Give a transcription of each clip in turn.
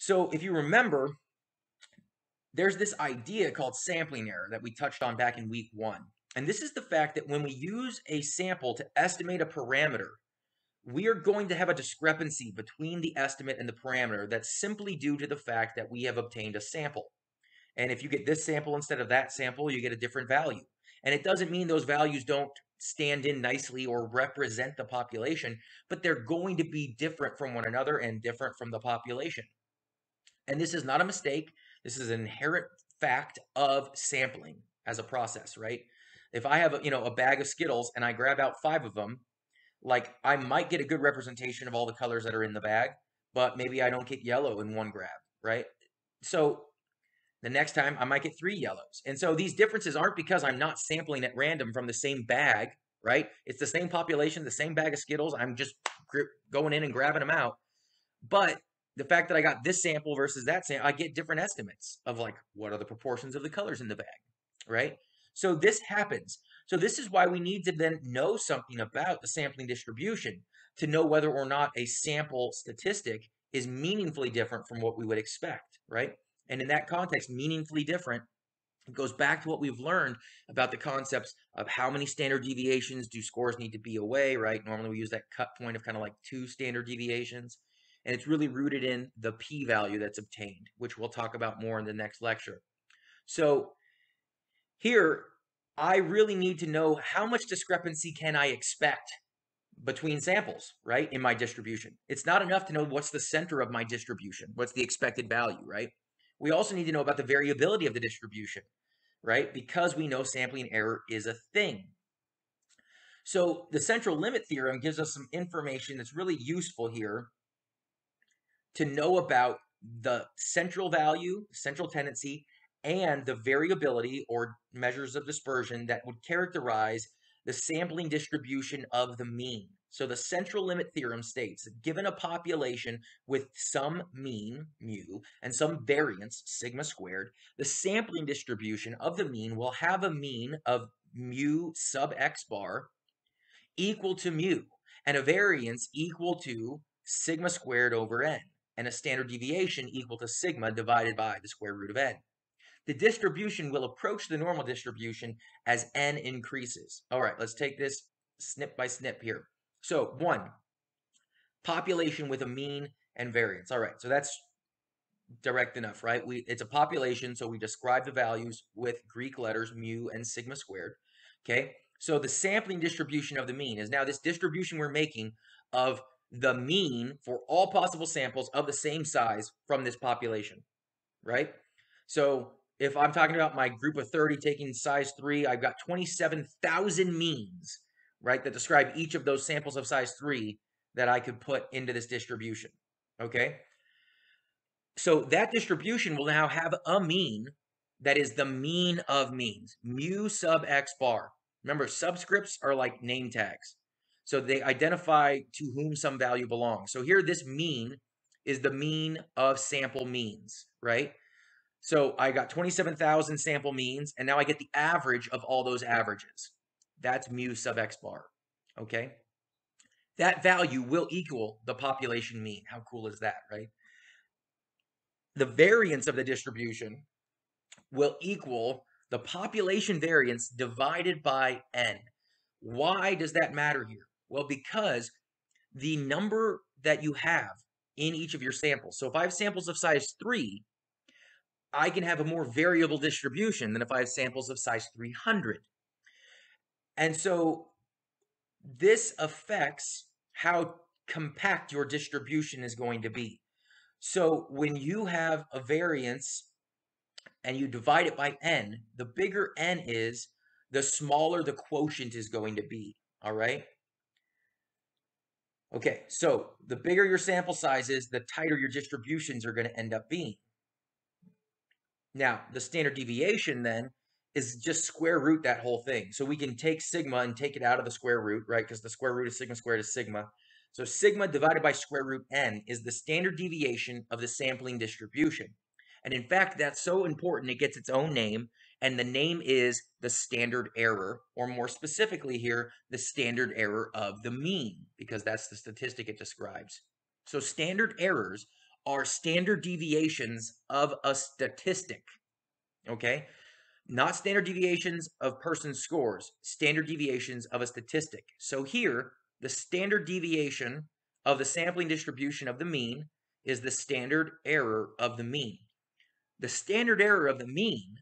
So if you remember, there's this idea called sampling error that we touched on back in week one. And this is the fact that when we use a sample to estimate a parameter, we are going to have a discrepancy between the estimate and the parameter that's simply due to the fact that we have obtained a sample. And if you get this sample instead of that sample, you get a different value. And it doesn't mean those values don't stand in nicely or represent the population, but they're going to be different from one another and different from the population. And this is not a mistake. This is an inherent fact of sampling as a process, right? If I have, a, you know, a bag of Skittles and I grab out five of them, like I might get a good representation of all the colors that are in the bag, but maybe I don't get yellow in one grab, right? So the next time I might get three yellows. And so these differences aren't because I'm not sampling at random from the same bag, right? It's the same population, the same bag of Skittles. I'm just going in and grabbing them out. But the fact that I got this sample versus that sample, I get different estimates of like what are the proportions of the colors in the bag, right? So this happens. So this is why we need to then know something about the sampling distribution to know whether or not a sample statistic is meaningfully different from what we would expect, right? And in that context, meaningfully different it goes back to what we've learned about the concepts of how many standard deviations do scores need to be away, right? Normally we use that cut point of kind of like two standard deviations. And it's really rooted in the p value that's obtained, which we'll talk about more in the next lecture. So here, I really need to know how much discrepancy can I expect between samples, right, in my distribution. It's not enough to know what's the center of my distribution, what's the expected value, right? We also need to know about the variability of the distribution, right? Because we know sampling error is a thing. So the central limit theorem gives us some information that's really useful here to know about the central value, central tendency, and the variability or measures of dispersion that would characterize the sampling distribution of the mean. So the central limit theorem states that given a population with some mean, mu, and some variance, sigma squared, the sampling distribution of the mean will have a mean of mu sub x bar equal to mu, and a variance equal to sigma squared over n, and a standard deviation equal to sigma divided by the square root of n. The distribution will approach the normal distribution as n increases. All right, let's take this snip by snip here. So one, population with a mean and variance. All right, so that's direct enough, right? We It's a population, so we describe the values with Greek letters mu and sigma squared. Okay, so the sampling distribution of the mean is now this distribution we're making of the mean for all possible samples of the same size from this population, right? So if I'm talking about my group of 30 taking size 3, I've got 27,000 means right, that describe each of those samples of size 3 that I could put into this distribution, okay? So that distribution will now have a mean that is the mean of means, mu sub x bar. Remember, subscripts are like name tags. So they identify to whom some value belongs. So here, this mean is the mean of sample means, right? So I got 27,000 sample means, and now I get the average of all those averages. That's mu sub x bar. Okay. That value will equal the population mean. How cool is that, right? The variance of the distribution will equal the population variance divided by n. Why does that matter here? Well, because the number that you have in each of your samples. So if I have samples of size 3, I can have a more variable distribution than if I have samples of size 300. And so this affects how compact your distribution is going to be. So when you have a variance and you divide it by n, the bigger n is, the smaller the quotient is going to be. All right. Okay, so the bigger your sample size is, the tighter your distributions are going to end up being. Now, the standard deviation then is just square root that whole thing. So we can take sigma and take it out of the square root, right? Because the square root of sigma squared is sigma. So sigma divided by square root n is the standard deviation of the sampling distribution. And in fact, that's so important, it gets its own name. And the name is the standard error, or more specifically here, the standard error of the mean, because that's the statistic it describes. So standard errors are standard deviations of a statistic. Okay? Not standard deviations of person scores, standard deviations of a statistic. So here, the standard deviation of the sampling distribution of the mean is the standard error of the mean. The standard error of the mean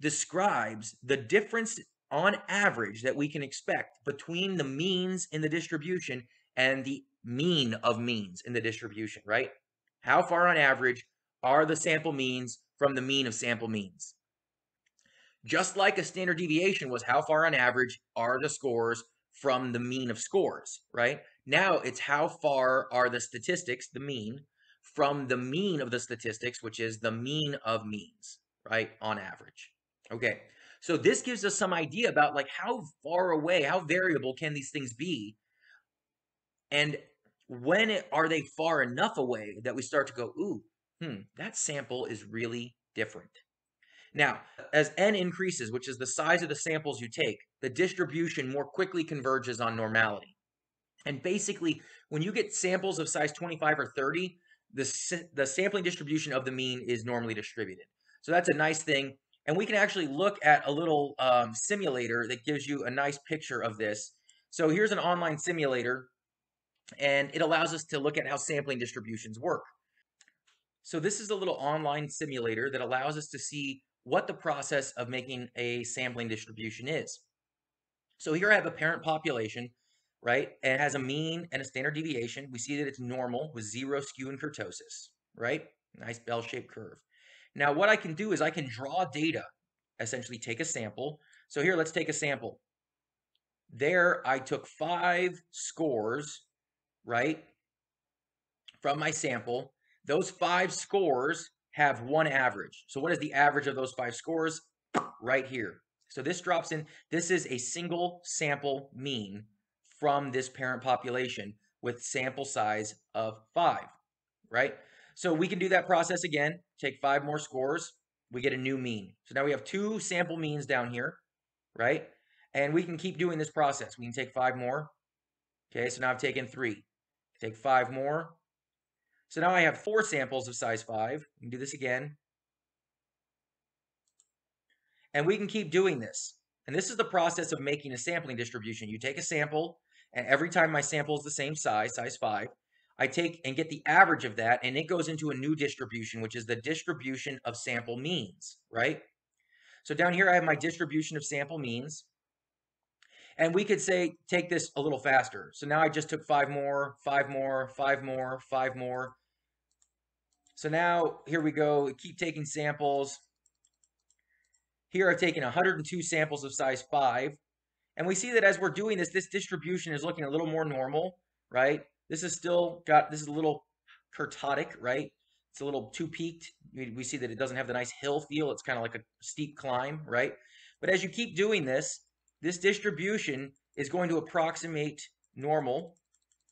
describes the difference on average that we can expect between the means in the distribution and the mean of means in the distribution, right? How far on average are the sample means from the mean of sample means? Just like a standard deviation was how far on average are the scores from the mean of scores, right? Now it's how far are the statistics, the mean, from the mean of the statistics, which is the mean of means, right, on average. Okay, so this gives us some idea about like how far away, how variable can these things be, and when it, are they far enough away that we start to go, ooh, hmm, that sample is really different. Now, as n increases, which is the size of the samples you take, the distribution more quickly converges on normality. And basically, when you get samples of size 25 or 30, the, the sampling distribution of the mean is normally distributed. So that's a nice thing. And we can actually look at a little um, simulator that gives you a nice picture of this. So here's an online simulator, and it allows us to look at how sampling distributions work. So this is a little online simulator that allows us to see what the process of making a sampling distribution is. So here I have a parent population, right? And it has a mean and a standard deviation. We see that it's normal with zero skew and kurtosis, right? Nice bell-shaped curve. Now what I can do is I can draw data, essentially take a sample. So here, let's take a sample. There, I took five scores, right, from my sample. Those five scores have one average. So what is the average of those five scores? Right here. So this drops in, this is a single sample mean from this parent population with sample size of five, right? So we can do that process again, take five more scores, we get a new mean. So now we have two sample means down here, right? And we can keep doing this process. We can take five more. Okay, so now I've taken three. Take five more. So now I have four samples of size 5. We can do this again. And we can keep doing this. And this is the process of making a sampling distribution. You take a sample, and every time my sample is the same size, size 5, I take and get the average of that, and it goes into a new distribution, which is the distribution of sample means, right? So down here, I have my distribution of sample means. And we could say, take this a little faster. So now I just took five more, five more, five more, five more. So now here we go, keep taking samples. Here I've taken 102 samples of size 5. And we see that as we're doing this, this distribution is looking a little more normal, right? This is still got, this is a little kurtotic, right? It's a little too peaked. We, we see that it doesn't have the nice hill feel. It's kind of like a steep climb, right? But as you keep doing this, this distribution is going to approximate normal,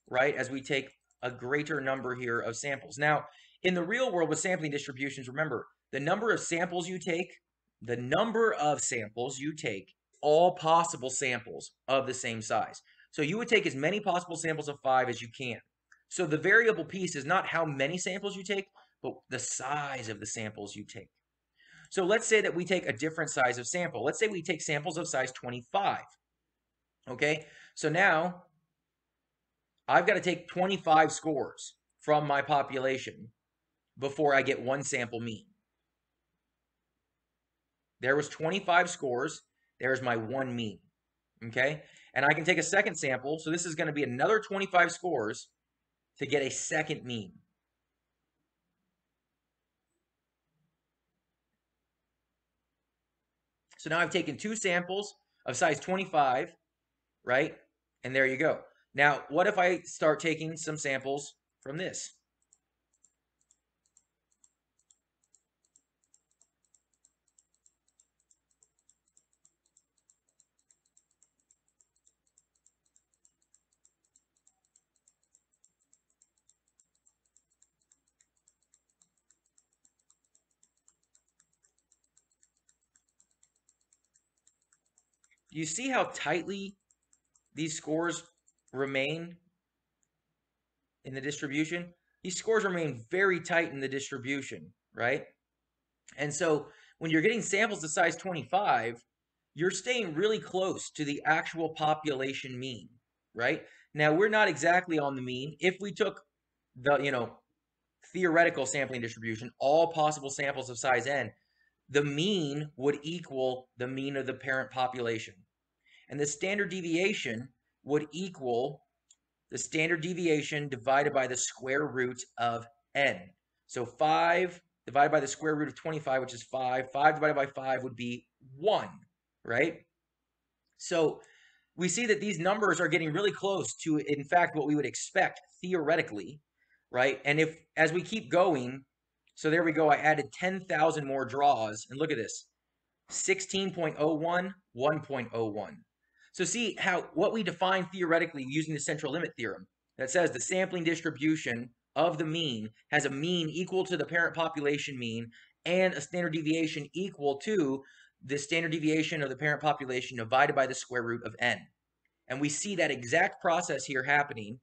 right, as we take a greater number here of samples. Now, in the real world with sampling distributions, remember, the number of samples you take, the number of samples you take, all possible samples of the same size. So you would take as many possible samples of five as you can. So the variable piece is not how many samples you take, but the size of the samples you take. So let's say that we take a different size of sample. Let's say we take samples of size 25. Okay, so now I've got to take 25 scores from my population before I get one sample mean. There was 25 scores. There's my one mean. Okay, and I can take a second sample. So this is going to be another 25 scores to get a second mean. So now I've taken two samples of size 25, right? And there you go. Now, what if I start taking some samples from this? You see how tightly these scores remain in the distribution? these scores remain very tight in the distribution, right? And so when you're getting samples the size 25, you're staying really close to the actual population mean, right? Now, we're not exactly on the mean. If we took the, you know, theoretical sampling distribution, all possible samples of size n, the mean would equal the mean of the parent population. And the standard deviation would equal the standard deviation divided by the square root of n. So 5 divided by the square root of 25, which is 5. 5 divided by 5 would be 1, right? So we see that these numbers are getting really close to, in fact, what we would expect theoretically, right? And if, as we keep going, so there we go, I added 10,000 more draws, and look at this, 16.01, 1.01. So see how, what we define theoretically using the central limit theorem, that says the sampling distribution of the mean has a mean equal to the parent population mean and a standard deviation equal to the standard deviation of the parent population divided by the square root of n. And we see that exact process here happening,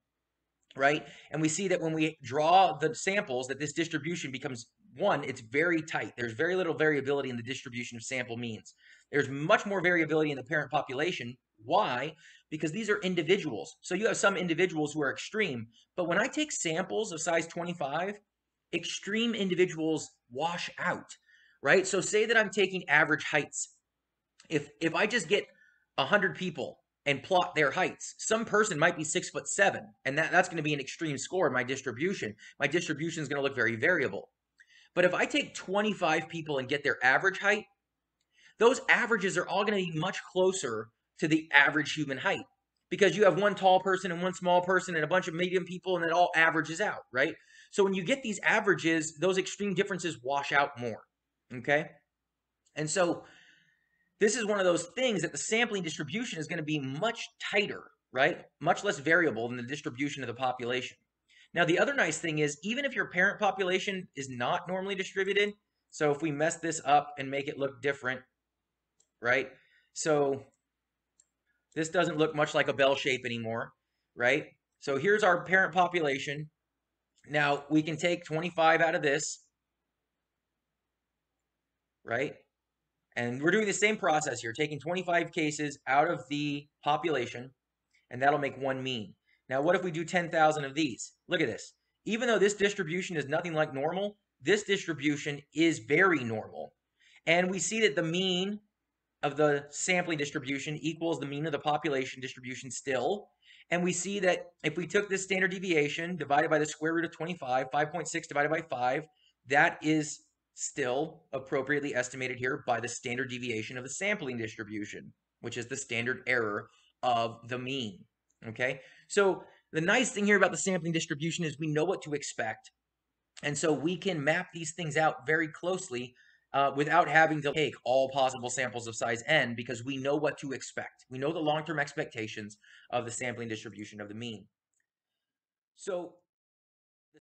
right? And we see that when we draw the samples, that this distribution becomes one, it's very tight. There's very little variability in the distribution of sample means. There's much more variability in the parent population. Why? Because these are individuals. So you have some individuals who are extreme. But when I take samples of size 25, extreme individuals wash out right? So say that I'm taking average heights. If if I just get 100 people and plot their heights, some person might be six foot seven, and that, that's going to be an extreme score in my distribution. My distribution is going to look very variable. But if I take 25 people and get their average height, those averages are all going to be much closer to the average human height because you have one tall person and one small person and a bunch of medium people and it all averages out, right? So when you get these averages, those extreme differences wash out more. Okay. And so this is one of those things that the sampling distribution is going to be much tighter, right? Much less variable than the distribution of the population. Now, the other nice thing is, even if your parent population is not normally distributed, so if we mess this up and make it look different, right? So this doesn't look much like a bell shape anymore, right? So here's our parent population. Now, we can take 25 out of this, right? And we're doing the same process here, taking 25 cases out of the population, and that'll make one mean. Now, what if we do 10,000 of these? Look at this. Even though this distribution is nothing like normal, this distribution is very normal. And we see that the mean of the sampling distribution equals the mean of the population distribution still. And we see that if we took this standard deviation divided by the square root of 25, 5.6 divided by 5, that is still appropriately estimated here by the standard deviation of the sampling distribution, which is the standard error of the mean. Okay, so the nice thing here about the sampling distribution is we know what to expect. And so we can map these things out very closely uh, without having to take all possible samples of size n because we know what to expect. We know the long-term expectations of the sampling distribution of the mean. So